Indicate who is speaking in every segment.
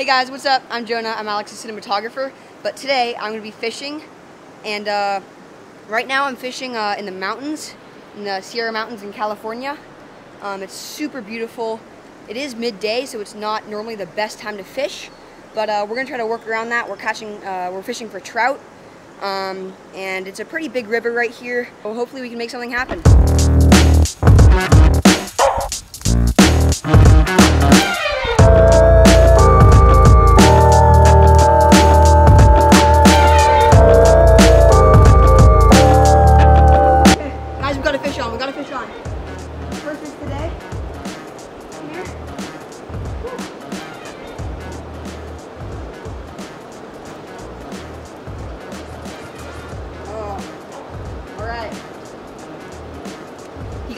Speaker 1: Hey guys, what's up? I'm Jonah. I'm Alex's cinematographer. But today I'm going to be fishing, and uh, right now I'm fishing uh, in the mountains, in the Sierra Mountains in California. Um, it's super beautiful. It is midday, so it's not normally the best time to fish, but uh, we're going to try to work around that. We're catching, uh, we're fishing for trout, um, and it's a pretty big river right here. So hopefully we can make something happen.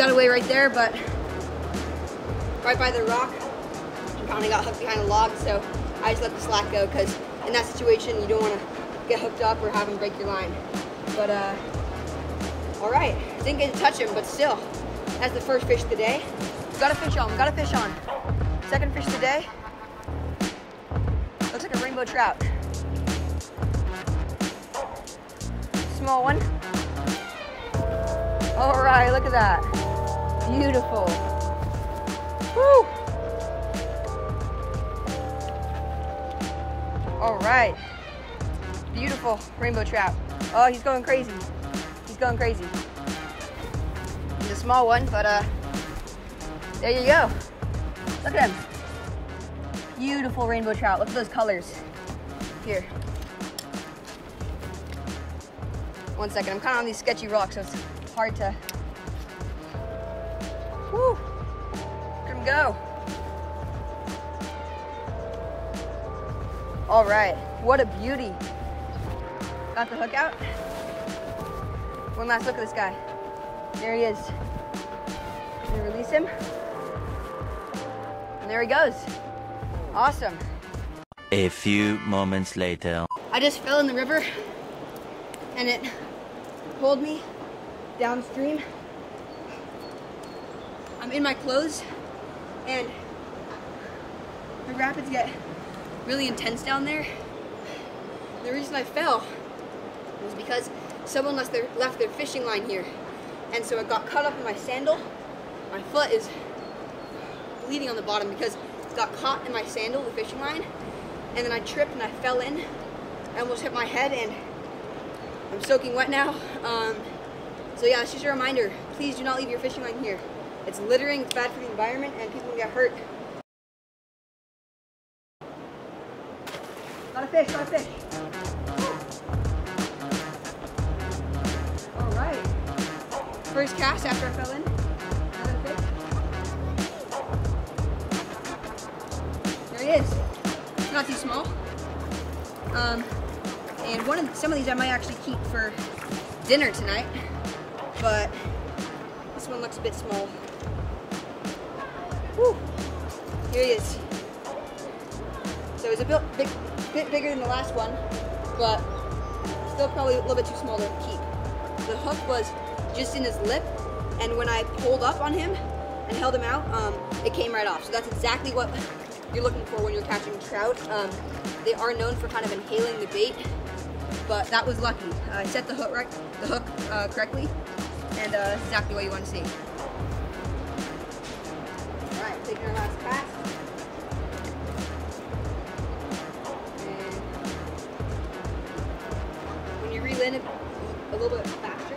Speaker 1: Got away right there, but right by the rock, he kind of got hooked behind a log, so I just let the slack go because in that situation, you don't want to get hooked up or have him break your line. But, uh, all right, didn't get to touch him, but still, that's the first fish of the day. Got a fish on, got a fish on. Second fish of the day. Looks like a rainbow trout. Small one. All right, look at that. Beautiful. Woo! All right. Beautiful rainbow trout. Oh, he's going crazy. He's going crazy. He's a small one, but uh, there you go. Look at him. Beautiful rainbow trout. Look at those colors. Here. One second, I'm kind of on these sketchy rocks, so it's hard to Woo! Look at him go. All right, what a beauty. Got the hook out. One last look at this guy. There he is. Gonna release him. And there he goes. Awesome.
Speaker 2: A few moments later.
Speaker 1: I just fell in the river and it pulled me downstream I'm in my clothes and the rapids get really intense down there. The reason I fell was because someone left their, left their fishing line here. And so it got caught up in my sandal. My foot is bleeding on the bottom because it got caught in my sandal, the fishing line. And then I tripped and I fell in. I almost hit my head and I'm soaking wet now. Um, so yeah, it's just a reminder. Please do not leave your fishing line here. It's littering, it's bad for the environment, and people can get hurt. Got a fish, got a fish. All right. First cast after I fell in. There he is. Not too small. Um, and one of some of these I might actually keep for dinner tonight, but this one looks a bit small. Woo. Here he is. So it's a bit, big, bit bigger than the last one, but still probably a little bit too small to keep. The hook was just in his lip, and when I pulled up on him and held him out, um, it came right off. So that's exactly what you're looking for when you're catching trout. Um, they are known for kind of inhaling the bait, but that was lucky. I set the hook right, the hook uh, correctly, and uh, exactly what you want to see our last cast. And when you reel in it a little bit faster,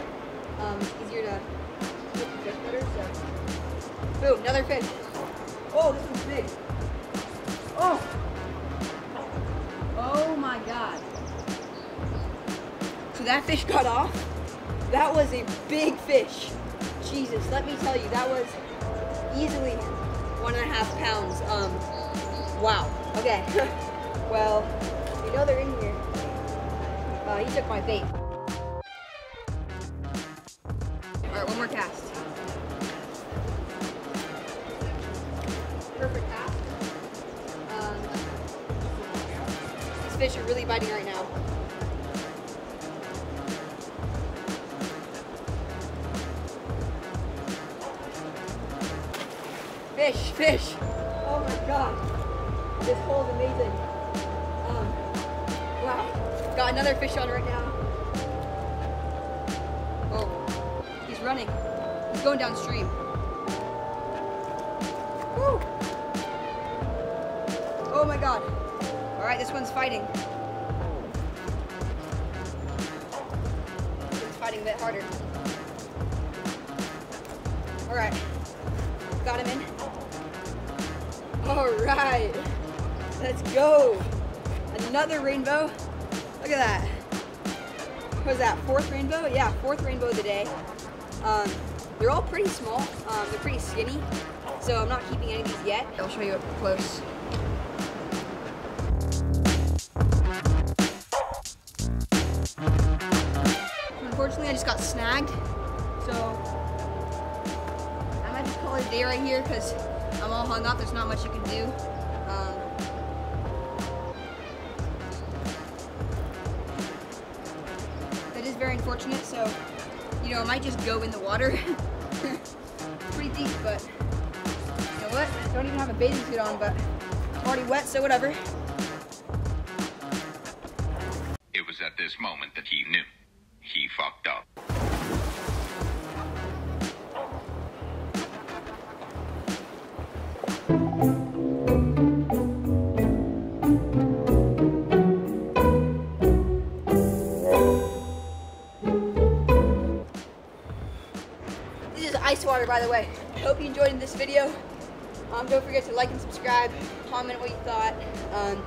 Speaker 1: um, it's easier to hook the fish better. So, boom, another fish. Oh, this one's big. Oh! Oh my god. So that fish got off. That was a big fish. Jesus, let me tell you, that was easily one and a half pounds. Um, wow. Okay. well, you know they're in here. Uh, he took my bait. All right, one more cast. Perfect cast. Um, these fish are really biting right now. Fish, fish. Oh my god. This hole is amazing. Um, wow. Got another fish on right now. Oh, he's running. He's going downstream. Woo! Oh my god. Alright, this one's fighting. One's fighting a bit harder. Alright. Got him in. Alright. Let's go. Another rainbow. Look at that. What was that? Fourth rainbow? Yeah, fourth rainbow of the day. Um, they're all pretty small. Um, they're pretty skinny. So I'm not keeping any of these yet. I'll show you up close. Unfortunately, I just got snagged. So I might just call it a day right here because I'm all hung up. There's not much you can do. Um, that is very unfortunate. So, you know, I might just go in the water. Pretty deep, but you know what? I don't even have a bathing suit on, but it's already wet, so whatever.
Speaker 3: It was at this moment that he knew. He fucked up.
Speaker 1: Ice water, by the way. I hope you enjoyed this video. Um, don't forget to like and subscribe. Comment what you thought. Um,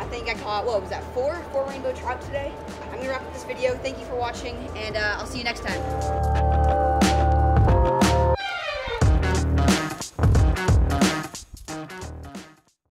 Speaker 1: I think I caught, what was that, four? Four rainbow trout today. I'm going to wrap up this video. Thank you for watching, and uh, I'll see you next time.